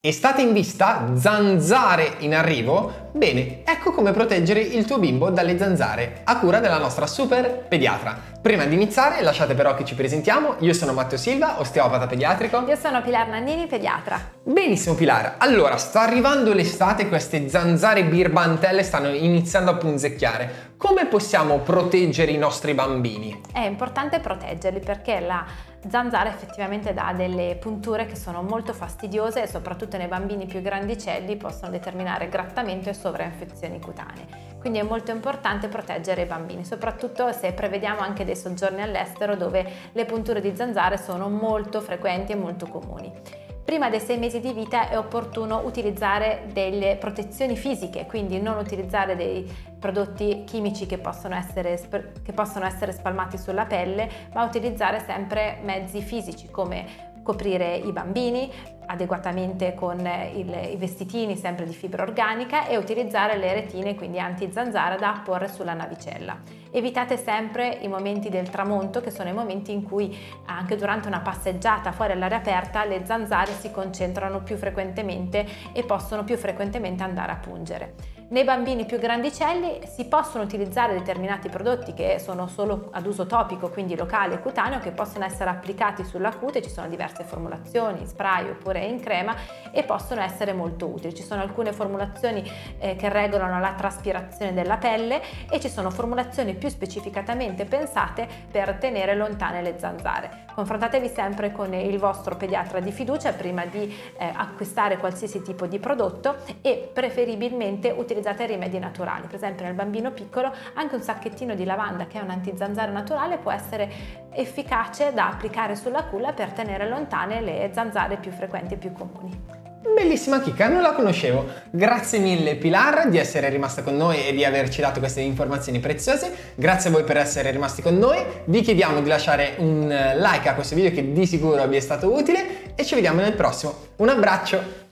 Estate in vista? Zanzare in arrivo? Bene, ecco come proteggere il tuo bimbo dalle zanzare, a cura della nostra super pediatra. Prima di iniziare, lasciate però che ci presentiamo. Io sono Matteo Silva, osteopata pediatrico. Io sono Pilar Nannini, pediatra. Benissimo Pilar, allora sta arrivando l'estate, queste zanzare birbantelle stanno iniziando a punzecchiare. Come possiamo proteggere i nostri bambini? È importante proteggerli perché la zanzara effettivamente dà delle punture che sono molto fastidiose e soprattutto nei bambini più grandicelli possono determinare grattamento e sovrainfezioni cutanee. Quindi è molto importante proteggere i bambini, soprattutto se prevediamo anche dei soggiorni all'estero dove le punture di zanzare sono molto frequenti e molto comuni. Prima dei sei mesi di vita è opportuno utilizzare delle protezioni fisiche, quindi non utilizzare dei prodotti chimici che possono essere, che possono essere spalmati sulla pelle, ma utilizzare sempre mezzi fisici come coprire i bambini adeguatamente con il, i vestitini sempre di fibra organica e utilizzare le retine quindi anti-zanzara da apporre sulla navicella. Evitate sempre i momenti del tramonto che sono i momenti in cui anche durante una passeggiata fuori all'aria aperta le zanzare si concentrano più frequentemente e possono più frequentemente andare a pungere. Nei bambini più grandicelli si possono utilizzare determinati prodotti che sono solo ad uso topico, quindi locale e cutaneo, che possono essere applicati sulla cute, ci sono diverse formulazioni, spray oppure in crema e possono essere molto utili. Ci sono alcune formulazioni eh, che regolano la traspirazione della pelle e ci sono formulazioni più specificatamente pensate per tenere lontane le zanzare. Confrontatevi sempre con il vostro pediatra di fiducia prima di eh, acquistare qualsiasi tipo di prodotto e preferibilmente utilizzare utilizzate rimedi naturali. Per esempio nel bambino piccolo anche un sacchettino di lavanda che è un antizanzara naturale può essere efficace da applicare sulla culla per tenere lontane le zanzare più frequenti e più comuni. Bellissima chicca, non la conoscevo. Grazie mille Pilar di essere rimasta con noi e di averci dato queste informazioni preziose. Grazie a voi per essere rimasti con noi. Vi chiediamo di lasciare un like a questo video che di sicuro vi è stato utile e ci vediamo nel prossimo. Un abbraccio!